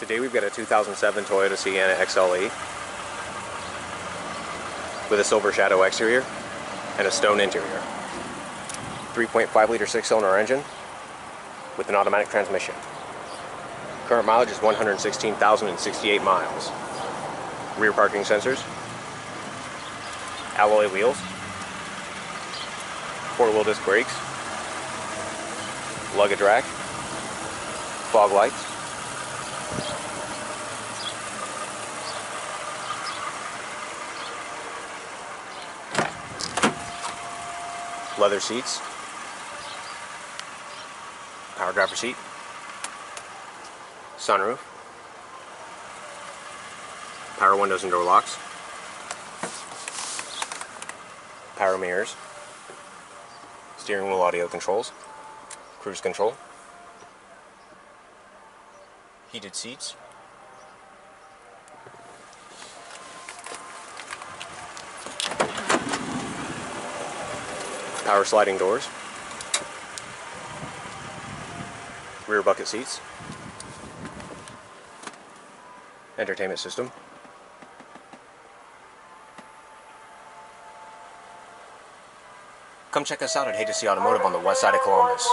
Today we've got a 2007 Toyota Sienna XLE with a silver shadow exterior and a stone interior. 3.5 liter six cylinder engine with an automatic transmission. Current mileage is 116,068 miles. Rear parking sensors, alloy wheels, four wheel disc brakes, luggage rack, fog lights, leather seats, power driver seat, sunroof, power windows and door locks, power mirrors, steering wheel audio controls, cruise control, heated seats, power sliding doors, rear bucket seats, entertainment system, Come check us out at Haydocy Automotive on the west side of Columbus.